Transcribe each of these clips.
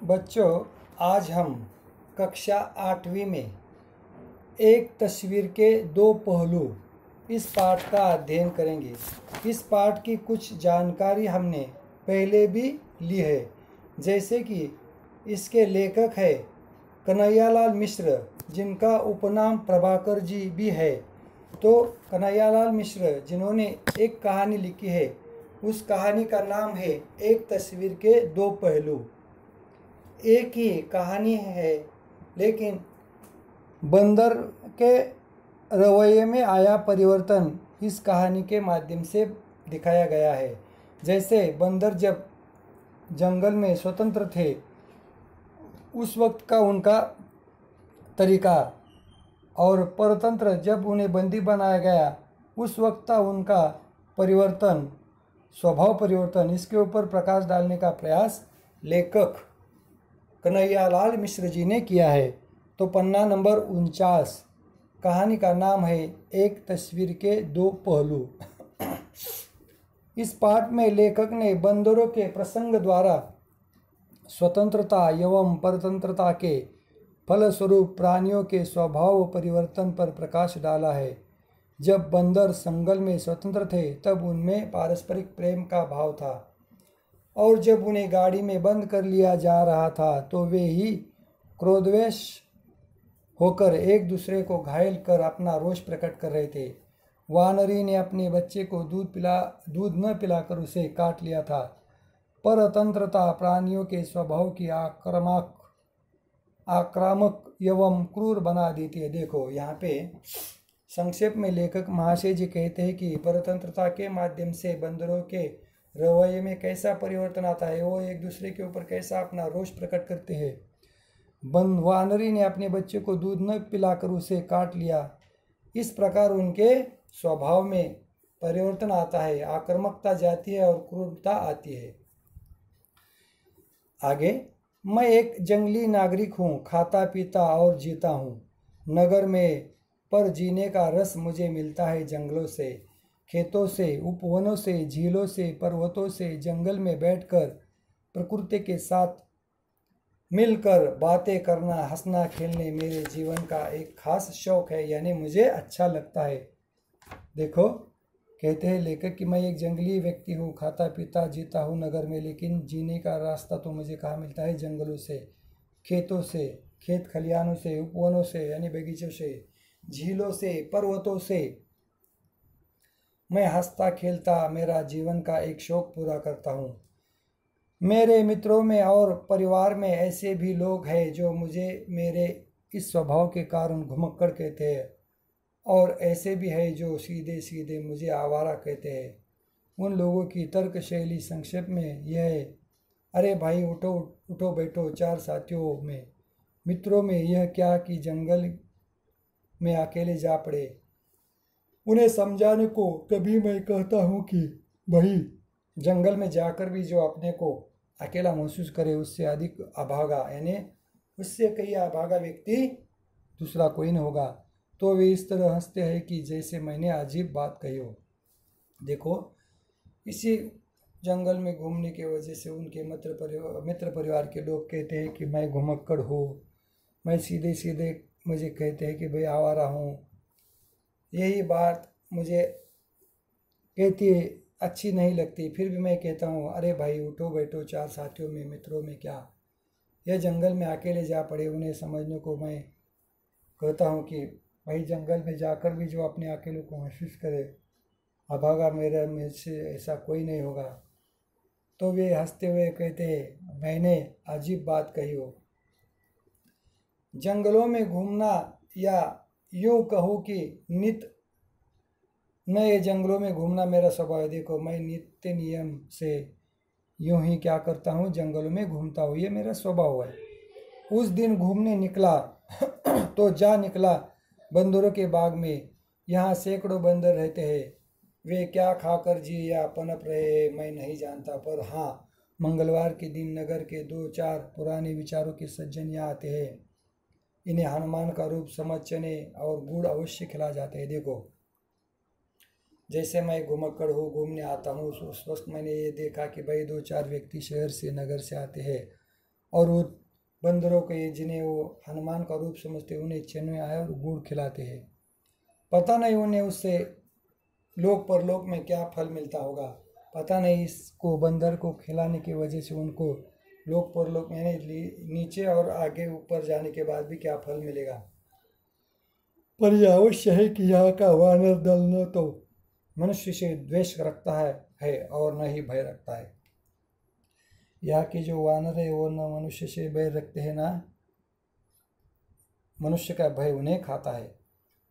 बच्चों, आज हम कक्षा आठवीं में एक तस्वीर के दो पहलू इस पाठ का अध्ययन करेंगे। इस पाठ की कुछ जानकारी हमने पहले भी ली है, जैसे कि इसके लेखक है कन्हैयालाल मिश्र, जिनका उपनाम प्रभाकर जी भी है। तो कन्हैयालाल मिश्र, जिन्होंने एक कहानी लिखी है, उस कहानी का नाम है एक तस्वीर के दो पहलू। एक ही कहानी है, लेकिन बंदर के रवैये में आया परिवर्तन इस कहानी के माध्यम से दिखाया गया है। जैसे बंदर जब जंगल में स्वतंत्र थे, उस वक्त का उनका तरीका और परतंत्र जब उन्हें बंदी बनाया गया, उस वक्त का उनका परिवर्तन, स्वभाव परिवर्तन इसके ऊपर प्रकाश डालने का प्रयास लेखक कन्हैयालाल मिश्र जी ने किया है। तो पन्ना नंबर उनचास। कहानी का नाम है एक तस्वीर के दो पहलू। इस पाठ में लेखक ने बंदरों के प्रसंग द्वारा स्वतंत्रता एवं परतंत्रता के फलस्वरूप प्राणियों के स्वभाव परिवर्तन पर प्रकाश डाला है। जब बंदर संगल में स्वतंत्र थे, तब उनमें पारस्परिक प्रेम का भाव था। और जब उन्हें गाड़ी में बंद कर लिया जा रहा था तो वे ही क्रोधवेश होकर एक दूसरे को घायल कर अपना रोष प्रकट कर रहे थे। वानरी ने अपने बच्चे को दूध पिला, दूध न पिलाकर उसे काट लिया था। परतंत्रता प्राणियों के स्वभाव की आक्रामक आक्रामक एवं क्रूर बना देती है। देखो, यहाँ पे संक्षेप में लेखक महाशय जी कहते हैं कि परतंत्रता के माध्यम से बंदरों के रवैये में कैसा परिवर्तन आता है, वो एक दूसरे के ऊपर कैसा अपना रोष प्रकट करते हैं। बन वानरी ने अपने बच्चे को दूध न पिलाकर उसे काट लिया। इस प्रकार उनके स्वभाव में परिवर्तन आता है, आक्रामकता जाती है और क्रूरता आती है। आगे, मैं एक जंगली नागरिक हूँ, खाता, पीता और जीता हूँ। नगर में पर जीने का रस मुझे मिलता है जंगलों से। खेतों से, उपवनों से, झीलों से, पर्वतों से, जंगल में बैठकर प्रकृति के साथ मिलकर बातें करना, हंसना, खेलने मेरे जीवन का एक खास शौक है, यानी मुझे अच्छा लगता है। देखो, कहते हैं लेखक कि मैं एक जंगली व्यक्ति हूँ खाता पीता जीता हूँ नगर में, लेकिन जीने का रास्ता तो मुझे कहाँ मिलता है? जंगलों से, खेतों से, खेत खलिहानों से, उपवनों से, यानी बगीचों से, झीलों से, पर्वतों से। मैं हंसता खेलता मेरा जीवन का एक शौक पूरा करता हूँ। मेरे मित्रों में और परिवार में ऐसे भी लोग हैं जो मुझे, मेरे इस स्वभाव के कारण घुमक्कड़ कहते हैं और ऐसे भी है जो सीधे सीधे मुझे आवारा कहते हैं। उन लोगों की तर्क शैली संक्षेप में यह है, अरे भाई, उठो उठो, बैठो, चार साथियों में, मित्रों में यह क्या कि जंगल में अकेले जा पड़े? उन्हें समझाने को कभी मैं कहता हूँ कि, भाई, जंगल में जाकर भी जो अपने को अकेला महसूस करे, उससे अधिक अभागा, यानी उससे कई अभागा व्यक्ति दूसरा कोई नहीं होगा। तो वे इस तरह हँसते हैं कि जैसे मैंने अजीब बात कही हो। देखो, इसी जंगल में घूमने की वजह से उनके मित्र परिवार मित्र परिवार के लोग कहते हैं कि, मैं घुमक्कड़ हूँ। मैं सीधे सीधे मुझे कहते हैं कि, भाई, आवारा हूँ। यही बात मुझे कहती अच्छी नहीं लगती। फिर भी मैं कहता हूँ, अरे भाई, उठो, बैठो, चार साथियों में, मित्रों में क्या? यह जंगल में अकेले जा पड़े, उन्हें समझने को मैं कहता हूँ कि, भाई, जंगल में जाकर भी जो अपने अकेले को महसूस करे, अभागा मेरे में से ऐसा कोई नहीं होगा। तो वे हँसते हुए कहते हैं, मैंने अजीब बात कही हो। जंगलों में घूमना या यूँ कहूँ कि नित नए जंगलों में घूमना मेरा स्वभाव है। देखो, मैं नित्य नियम से यूँ ही क्या करता हूँ, जंगलों में घूमता हूँ, ये मेरा स्वभाव है। उस दिन घूमने निकला तो जा निकला बंदरों के बाग में। यहाँ सैकड़ों बंदर रहते हैं। वे क्या खाकर जी या पनप रहे मैं नहीं जानता। पर हाँ मंगलवार के दिन नगर के दो चार पुराने विचारों के सज्जन यहाँ आते हैं। इन्हें हनुमान का रूप समझ, चने और गुड़ अवश्य खिला जाते हैं। देखो, जैसे मैं घुमक्कड़ हूँ, घूमने आता हूँ, उस वक्त मैंने ये देखा कि भाई दो चार व्यक्ति शहर से नगर से आते हैं और वो बंदरों के, जिन्हें वो हनुमान का रूप समझते उन्हें चेन्नई आए और गुड़ खिलाते हैं। पता नहीं उन्हें उससे लोक परलोक में क्या फल मिलता होगा। पता नहीं इसको, बंदर को खिलाने की वजह से उनको लोक परलोक में नीचे और आगे ऊपर जाने के बाद भी क्या फल मिलेगा? पर यह अवश्य है कि यहाँ का वानर दल न तो। मनुष्य से द्वेष रखता है, है और न ही भय रखता है। यहाँ के जो वानर है वो न मनुष्य से भय रखते हैं ना। मनुष्य का भय उन्हें खाता है।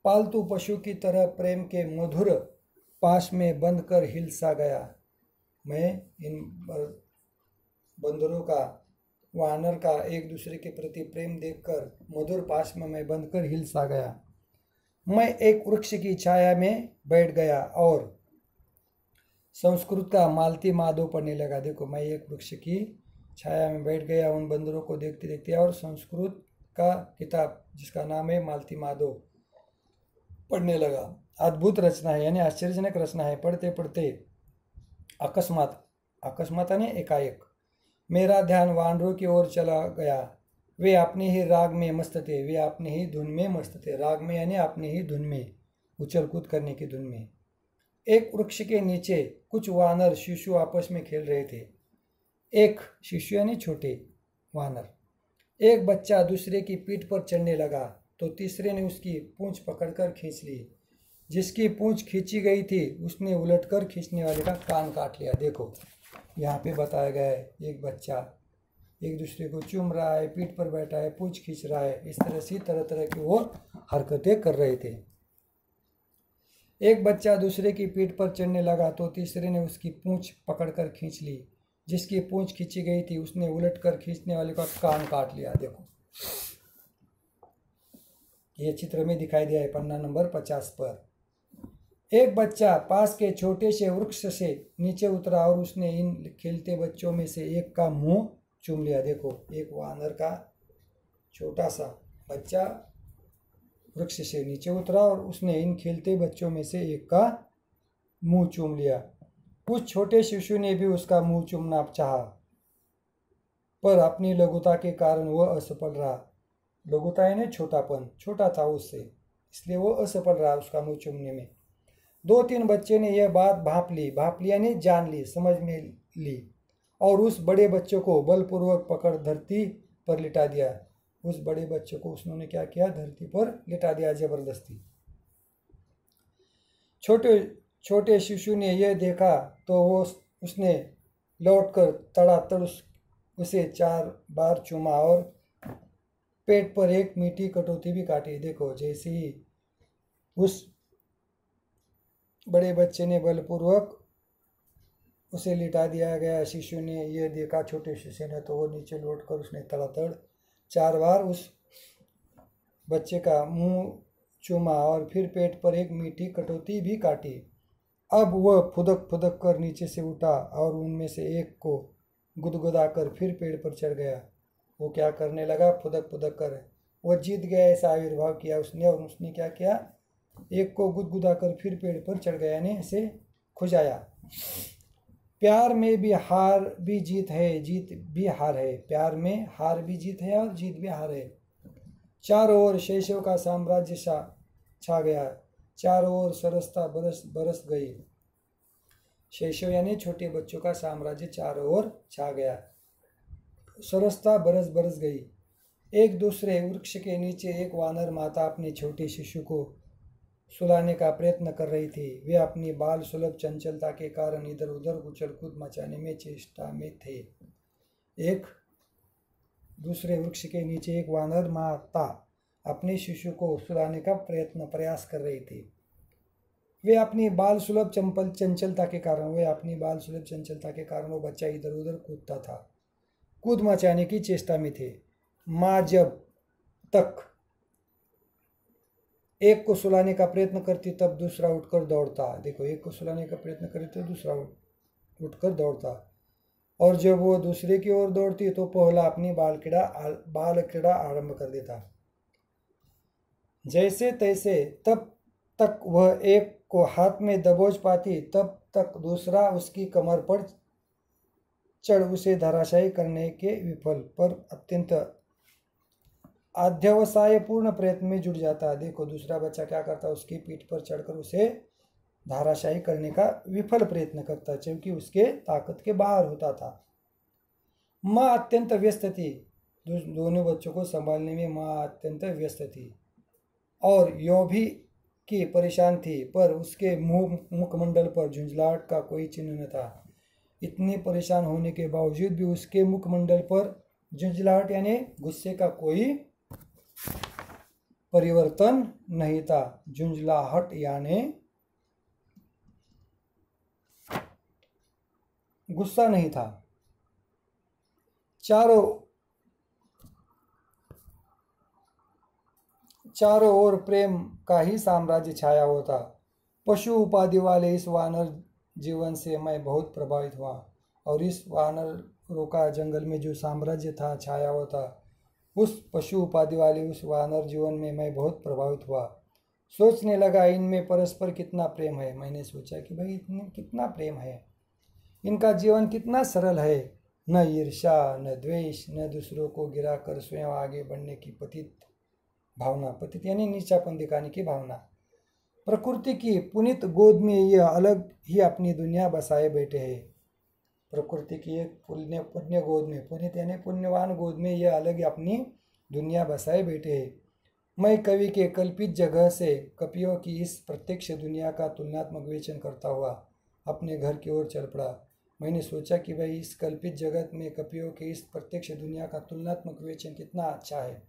पालतू पशु की तरह प्रेम के मधुर पास में बंद कर हिलसा गया। मैं इन बंदरों का, वानर का एक दूसरे के प्रति प्रेम देखकर मधुर पास में मैं बंद कर हिलसा गया। मैं एक वृक्ष की छाया में बैठ गया और संस्कृत का मालती माधो पढ़ने लगा। देखो, मैं एक वृक्ष की छाया में बैठ गया, उन बंदरों को देखते देखते और संस्कृत का किताब, जिसका नाम है मालती माधो पढ़ने लगा। अद्भुत रचना है, यानी आश्चर्यजनक रचना है। पढ़ते पढ़ते अकस्मात अकस्मात यानी एकाएक मेरा ध्यान वानरों की ओर चला गया। वे अपने ही राग में मस्त थे, वे अपने ही धुन में मस्त थे। राग में यानी अपने ही धुन में उछल कूद करने की धुन में। एक वृक्ष के नीचे कुछ वानर शिशु आपस में खेल रहे थे। एक शिशु यानी छोटे वानर। एक बच्चा दूसरे की पीठ पर चढ़ने लगा तो तीसरे ने उसकी पूंछ पकड़कर खींच ली। जिसकी पूंछ खींची गई थी, उसने उलटकर खींचने वाले का कान काट लिया। देखो। यहाँ पे बताया गया है, एक बच्चा एक दूसरे को चूम रहा है, पीठ पर बैठा है, पूछ खींच रहा है, इस तरह से, तरह तरह की वो हरकतें कर रहे थे। एक बच्चा दूसरे की पीठ पर चढ़ने लगा तो तीसरे ने उसकी पूंछ पकड़कर खींच ली। जिसकी पूंछ खींची गई थी, उसने उलट कर खींचने वाले का कान काट लिया। देखो। ये चित्र में दिखाई दिया है, पन्ना नंबर पचास पर। एक बच्चा पास के छोटे से वृक्ष से नीचे उतरा और उसने इन खेलते बच्चों में से एक का मुँह चूम लिया। देखो, एक वानर का छोटा सा बच्चा वृक्ष से नीचे उतरा और उसने इन खेलते बच्चों में से एक का मुँह चूम लिया। उस छोटे शिशु ने भी उसका मुँह चूमना चाहा, पर अपनी लघुता के कारण वह असफल रहा। लघुता यानी छोटापन, छोटा था उससे, इसलिए वो असफल रहा उसका मुँह चूमने में। दो तीन बच्चे ने यह बात भाप ली, भाप लिया नहीं, जान ली, समझ में ली। और उस बड़े बच्चे को बलपूर्वक पकड़ धरती पर लिटा दिया। उस बड़े बच्चे को उसने क्या किया? धरती पर लिटा दिया ज़बरदस्ती। छोटे छोटे शिशु ने यह देखा तो वो उसने लौटकर तड़ातड़ उस, उसे चार बार चुमा और पेट पर एक मीठी कटौती भी काटी। देखो, जैसे ही उस बड़े बच्चे ने बलपूर्वक उसे लिटा दिया गया। शिशु ने यह देखा, छोटे शिशु ने तो वो नीचे लौट कर उसने तड़ातड़ चार बार उस बच्चे का मुँह चूमा और फिर पेट पर एक मीठी कटौती भी काटी। अब वह फुदक फुदक कर नीचे से उठा और उनमें से एक को गुदगुदा कर फिर पेड़ पर चढ़ गया। वो क्या करने लगा? फुदक फुदक कर। वो जीत गया, ऐसा आविर्भाव किया उसने और उसने क्या किया? एक को गुदगुदा कर फिर पेड़ पर चढ़ गया, यानी ऐसे खुजाया। प्यार में भी हार भी जीत है, जीत भी हार है। प्यार में हार भी जीत है और जीत भी हार है। चारों ओर शैशव का साम्राज्य छा छा गया। चारों ओर सरसता बरस बरस गई। शैशव यानी छोटे बच्चों का साम्राज्य चारों ओर छा गया। सरसता बरस बरस गई। एक दूसरे वृक्ष के नीचे एक वानर माता अपने छोटे शिशु को सुलाने का प्रयत्न कर रही थी। वे अपनी बाल सुलभ चंचलता के कारण इधर उधर उछल कूद मचाने में चेष्टा में थे। एक दूसरे वृक्ष के नीचे एक वानर माता अपने शिशु को सुलाने का प्रयत्न, प्रयास कर रही थी। वे अपनी बाल सुलभ चंपल, चंचलता के कारण, वे अपनी बाल सुलभ चंचलता के कारण वो बच्चा इधर उधर कूदता था। कूद मचाने की चेष्टा में थे। माँ जब तक एक को सुलाने का प्रयत्न करती, तब दूसरा उठकर दौड़ता। देखो, एक को सुलाने का प्रयत्न करे तो दूसरा उठकर दौड़ता। और जब वो दूसरे की ओर दौड़ती तो पहला अपनी बाल क्रीड़ा बाल क्रीड़ा आरंभ कर देता। जैसे तैसे, तब तक वह एक को हाथ में दबोच पाती, तब तक दूसरा उसकी कमर पर चढ़ उसे धराशायी करने के विफल पर अत्यंत अध्यवसाय पूर्ण प्रयत्न में जुट जाता है। देखो, दूसरा बच्चा क्या करता है? उसकी पीठ पर चढ़कर उसे धाराशाही करने का विफल प्रयत्न करता है, क्योंकि उसके ताकत के बाहर होता था। माँ अत्यंत व्यस्त थी। दोनों बच्चों को संभालने में माँ अत्यंत व्यस्त थी। और यो भी की परेशान थी, पर उसके मुँह, मुखमंडल पर झुंझलाहट का कोई चिन्ह न था। इतनी परेशान होने के बावजूद भी उसके मुखमंडल पर झुंझलाहट यानी गुस्से का कोई परिवर्तन नहीं था। झुंझलाहट यानी गुस्सा नहीं था। चारों चारों ओर प्रेम का ही साम्राज्य छाया होता। पशु उपाधि वाले इस वानर जीवन से मैं बहुत प्रभावित हुआ और इस वानरों का जंगल में जो साम्राज्य था, छाया होता। उस पशु उपाधि वाले उस वानर जीवन में मैं बहुत प्रभावित हुआ। सोचने लगा, इनमें परस्पर कितना प्रेम है? मैंने सोचा कि भाई, इतने कितना प्रेम है? इनका जीवन कितना सरल है? न ईर्षा न द्वेष, न दूसरों को गिरा कर स्वयं आगे बढ़ने की पतित भावना, पतित यानी नीचापन दिखाने की भावना। प्रकृति की पुनित गोद में यह अलग ही अपनी दुनिया बसाए बैठे हैं। प्रकृति की एक पुण्य पुण्य गोद में पुनित यानी पुण्यवान गोद में यह अलग अपनी दुनिया बसाए बैठे है। मैं कवि के कल्पित जगह से कपियों की इस प्रत्यक्ष दुनिया का तुलनात्मक विवेचन करता हुआ अपने घर की ओर चल पड़ा। मैंने सोचा कि भाई इस कल्पित जगत में कपियों के इस प्रत्यक्ष दुनिया का तुलनात्मक विवेचन कितना अच्छा है।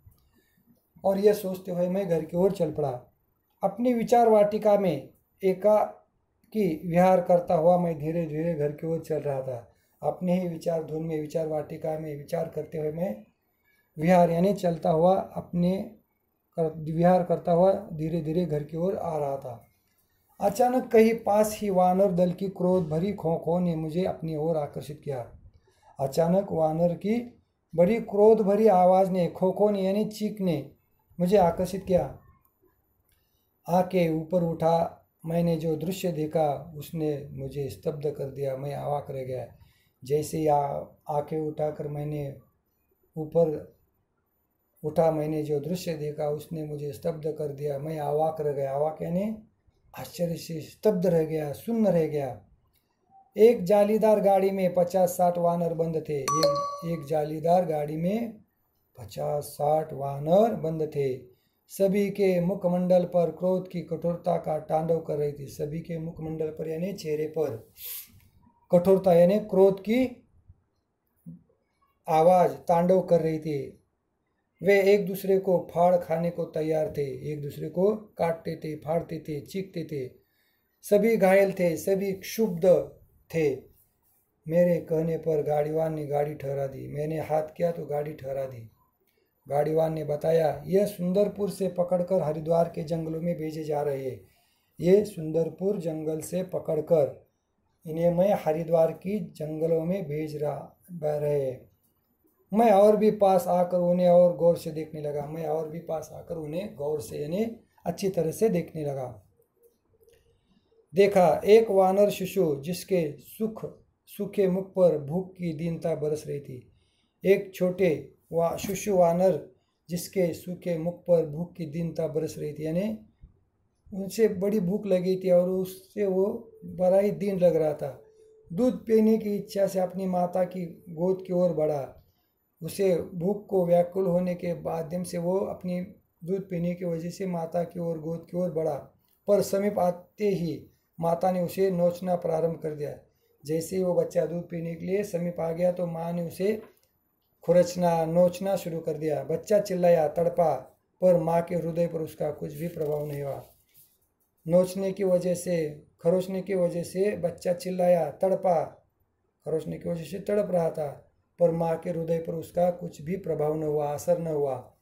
और यह सोचते हुए मैं घर की ओर चल पड़ा। अपनी विचार वाटिका में एका की विहार करता हुआ मैं धीरे धीरे घर की ओर चल रहा था। अपने ही विचार, धुन में विचार, वाटिका में विचार करते हुए मैं विहार यानी चलता हुआ अपने कर, विहार करता हुआ धीरे धीरे घर की ओर आ रहा था। अचानक कहीं पास ही वानर दल की क्रोध भरी खो खो ने मुझे अपनी ओर आकर्षित किया। अचानक वानर की बड़ी क्रोध भरी आवाज़ ने खो ने यानी चीख ने मुझे आकर्षित किया। आके ऊपर उठा, मैंने जो दृश्य देखा, उसने मुझे स्तब्ध कर दिया, मैं आवाक रह गया। जैसे ही आके उठाकर मैंने ऊपर उठा, मैंने जो दृश्य देखा उसने मुझे स्तब्ध कर दिया। मैं आवाक रह गया। आवाक यानी आश्चर्य से स्तब्ध रह गया, सुन्न रह गया। एक जालीदार गाड़ी में पचास साठ वानर बंद थे। एक एक जालीदार गाड़ी में पचास साठ वानर बंद थे। सभी के मुखमंडल पर क्रोध की कठोरता का तांडव कर रही थी। सभी के मुखमंडल पर यानी चेहरे पर। कठोरता यानी क्रोध की आवाज़ तांडव कर रही थी। वे एक दूसरे को फाड़ खाने को तैयार थे, एक दूसरे को काटते थे, फाड़ते थे, चीखते थे। सभी घायल थे, सभी क्षुब्ध थे। मेरे कहने पर गाड़ीवान ने गाड़ी ठहरा दी। मैंने हाथ किया तो गाड़ी ठहरा दी। गाड़ीवान ने बताया, यह सुंदरपुर से पकड़कर हरिद्वार के जंगलों में भेजे जा रहे हैं। ये सुंदरपुर जंगल से पकड़कर इन्हें मैं हरिद्वार की जंगलों में भेज रहा रहे मैं और भी पास आकर उन्हें और गौर से देखने लगा। मैं और भी पास आकर उन्हें गौर से यानी अच्छी तरह से देखने लगा। देखा, एक वानर शिशु जिसके सुख, सूखे मुख पर भूख की दीनता बरस रही थी। एक छोटे वा, शिशु वानर जिसके सूखे मुख पर भूख की दीनता बरस रही थी। यानी उनसे बड़ी भूख लगी थी और उससे वो बड़ा ही दिन लग रहा था। दूध पीने की इच्छा से अपनी माता की गोद की ओर बढ़ा। उसे भूख को व्याकुल होने के माध्यम से वो अपनी दूध पीने की वजह से माता की ओर, गोद की ओर बढ़ा। पर समीप आते ही माता ने उसे नोचना प्रारंभ कर दिया। जैसे ही वो बच्चा दूध पीने के लिए समीप आ गया तो माँ ने उसे खुरचना, नोचना शुरू कर दिया। बच्चा चिल्लाया, तड़पा, पर माँ के हृदय पर उसका कुछ भी प्रभाव नहीं हुआ। नोचने की वजह से, खरोचने की वजह से बच्चा चिल्लाया, तड़पा। खरोचने की वजह से तड़प रहा था, पर माँ के हृदय पर उसका कुछ भी प्रभाव न हुआ, असर न हुआ।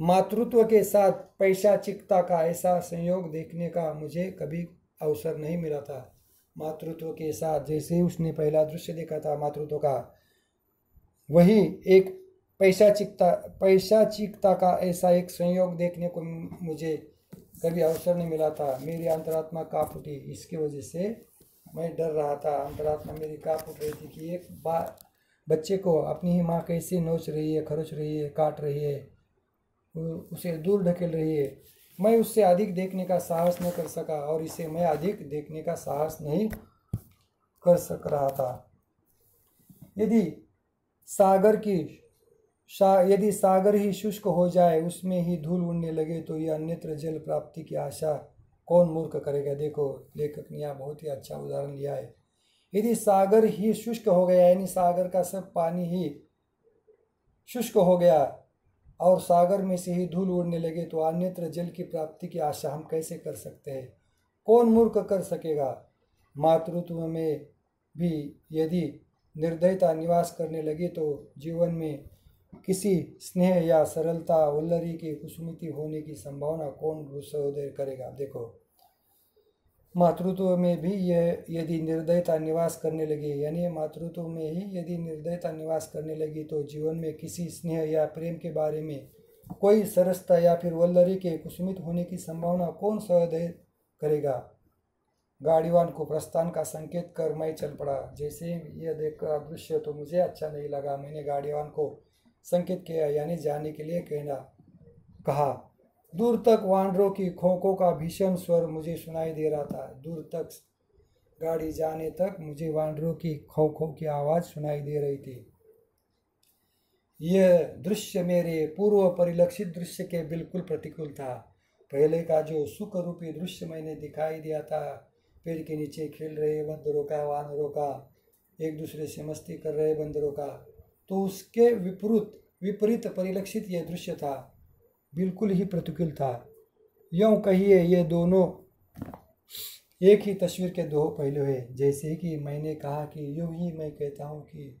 मातृत्व के साथ पैशाचिकता का ऐसा संयोग देखने का मुझे कभी अवसर नहीं मिला था। मातृत्व के साथ जैसे उसने पहला दृश्य देखा था, मातृत्व का, वही एक पैशाचिकता पैशाचिकता का ऐसा एक संयोग देखने को मुझे कभी अवसर नहीं मिला था। मेरी अंतरात्मा काँप उठी इसकी वजह से मैं डर रहा था। अंतरात्मा मेरी काँप उठ रही थी कि एक बार बच्चे को अपनी ही माँ कैसे नोच रही है, खरोच रही है, काट रही है उसे दूर ढकेल रही है। मैं उससे अधिक देखने का साहस न कर सका और इसे मैं अधिक देखने का साहस नहीं कर सक रहा था। यदि सागर की यदि सागर ही शुष्क हो जाए, उसमें ही धूल उड़ने लगे तो यह अन्यत्र जल प्राप्ति की आशा कौन मूर्ख करेगा? देखो, लेखक ने यहाँ बहुत ही अच्छा उदाहरण लिया है। यदि सागर ही शुष्क हो गया, यानी सागर का सब पानी ही शुष्क हो गया, और सागर में से ही धूल उड़ने लगे तो अन्यत्र जल की प्राप्ति की आशा हम कैसे कर सकते हैं? कौन मूर्ख कर सकेगा? मातृत्व में भी यदि निर्दयता निवास करने लगे तो जीवन में किसी स्नेह या सरलता वल्लरी की कुसुमिति होने की संभावना कौन सहोदय करेगा? देखो, मातृत्व में भी यह, यदि निर्दयता निवास करने लगी, यानी मातृत्व में ही यदि निर्दयता निवास करने लगी तो जीवन में किसी स्नेह या प्रेम के बारे में कोई सरसता या फिर वल्लरी के कुसुमित होने की संभावना कौन सहोदय करेगा? गाड़ीवान को प्रस्थान का संकेत कर मैं चल पड़ा। जैसे यह देखकर दृश्य तो मुझे अच्छा नहीं लगा। मैंने गाड़ीवान को संकेत किया, यानी जाने के लिए कहना, कहा, दूर तक वानरों की खोखों का भीषण स्वर मुझे सुनाई दे रहा था। दूर तक गाड़ी जाने तक मुझे वानरों की खो खो की आवाज़ सुनाई दे रही थी। यह दृश्य मेरे पूर्व परिलक्षित दृश्य के बिल्कुल प्रतिकूल था। पहले का जो सुख रूपी दृश्य मैंने दिखाई दिया था, पेड़ के नीचे खेल रहे बंदरों का, वानरों का, एक दूसरे से मस्ती कर रहे बंदरों का तो उसके विपरीत विपरीत परिलक्षित यह दृश्य था। बिल्कुल ही प्रतिकूल था। यूँ कहिए, ये दोनों एक ही तस्वीर के दो पहलू है। जैसे कि मैंने कहा कि यूँ ही मैं कहता हूँ कि,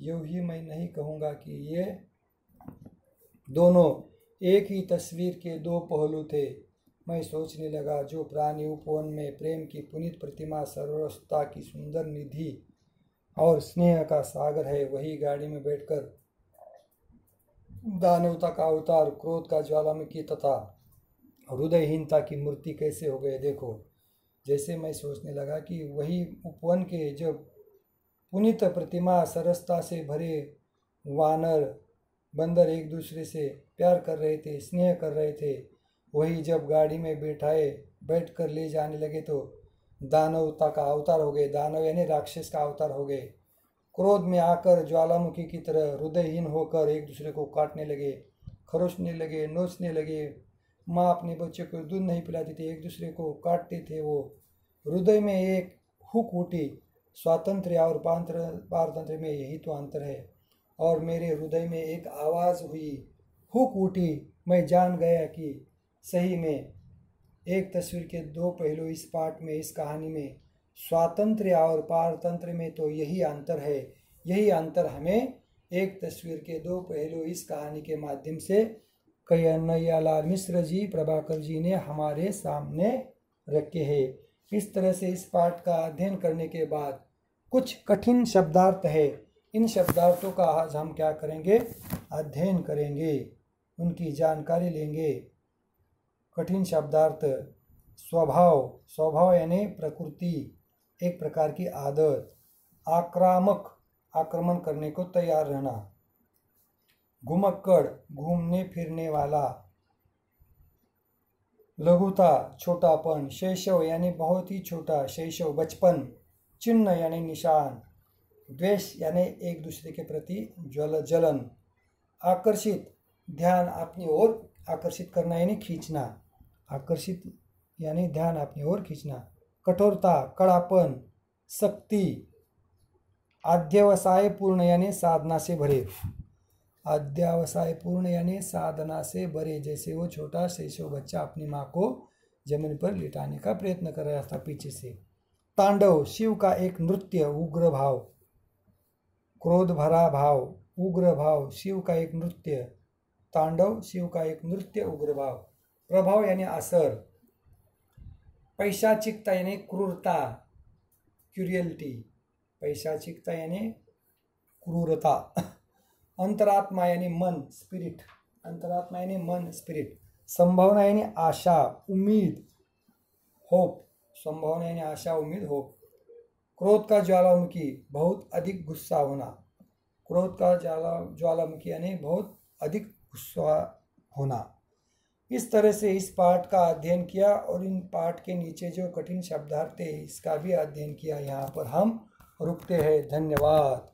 यूँ ही मैं नहीं कहूँगा कि ये दोनों एक ही तस्वीर के दो पहलू थे। मैं सोचने लगा, जो प्राणी उपवन में प्रेम की पुनित प्रतिमा सर्वस्ता की सुंदर निधि और स्नेह का सागर है, वही गाड़ी में बैठकर दानवता का अवतार क्रोध का ज्वालामुखी तथा हृदयहीनता की मूर्ति कैसे हो गए? देखो, जैसे मैं सोचने लगा कि वही उपवन के जब पुनित प्रतिमा सरसता से भरे वानर बंदर एक दूसरे से प्यार कर रहे थे, स्नेह कर रहे थे, वही जब गाड़ी में बैठाए बैठ कर ले जाने लगे तो दानवता का अवतार हो गए, दानव यानी राक्षस का अवतार हो गए। क्रोध में आकर ज्वालामुखी की तरह हृदयहीन होकर एक दूसरे को काटने लगे, खरोचने लगे, नोचने लगे। माँ अपने बच्चे को दूध नहीं पिलाती थी, एक दूसरे को काटते थे वो। हृदय में एक हुक उठी स्वातंत्र और पांत्र, पारतंत्र में यही तो अंतर है। और मेरे हृदय में एक आवाज़ हुई, हुक उठी, मैं जान गया कि सही में एक तस्वीर के दो पहलू इस पाठ में, इस कहानी में। स्वातंत्र और पारतंत्र में तो यही अंतर है। यही अंतर हमें एक तस्वीर के दो पहलू इस कहानी के माध्यम से कन्हैयालाल मिश्र जी, प्रभाकर जी ने हमारे सामने रखे हैं। इस तरह से इस पाठ का अध्ययन करने के बाद कुछ कठिन शब्दार्थ है। इन शब्दार्थों का आज हम क्या करेंगे? अध्ययन करेंगे। उनकी जानकारी लेंगे। कठिन शब्दार्थ, स्वभाव स्वभाव यानी प्रकृति, एक प्रकार की आदत, आक्रामक आक्रमण करने को तैयार रहना। घुमक्कड़, घूमने फिरने वाला, लघुता, छोटापन, शैशव यानी बहुत ही छोटा शैशव, बचपन, चिन्ह यानी निशान, द्वेष यानी एक दूसरे के प्रति ज्वल जलन आकर्षित, ध्यान अपनी ओर आकर्षित करना यानी खींचना। आकर्षित यानी ध्यान अपनी ओर खींचना। कठोरता, कड़ापन, शक्ति अध्यवसाय पूर्ण यानी साधना से भरे। अध्यावसाय पूर्ण यानी साधना से भरे, जैसे वो छोटा शिशु बच्चा अपनी माँ को ज़मीन पर लिटाने का प्रयत्न कर रहा था पीछे से। तांडव, शिव का एक नृत्य, उग्र भाव, क्रोध भरा भाव, उग्र भाव, शिव का एक नृत्य, तांडव, शिव का एक नृत्य, उग्र भाव। प्रभाव याने असर. पैशाचिकता याने क्रूरता क्युरियल्टी. पैशाचिकता याने क्रूरता. अंतरात्मा याने मन स्पिरिट. अंतरात्मा याने मन स्पिरिट. संभावना याने आशा उम्मीद होप. संभावना याने आशा उम्मीद होप. क्रोध का ज्वालामुखी बहुत अधिक गुस्सा होना. क्रोध का ज्वाला ज्वालामुखी यानी बहुत अधिक गुस्सा होना. इस तरह से इस पाठ का अध्ययन किया और इन पाठ के नीचे जो कठिन शब्दार्थ थे, इसका भी अध्ययन किया। यहाँ पर हम रुकते हैं। धन्यवाद।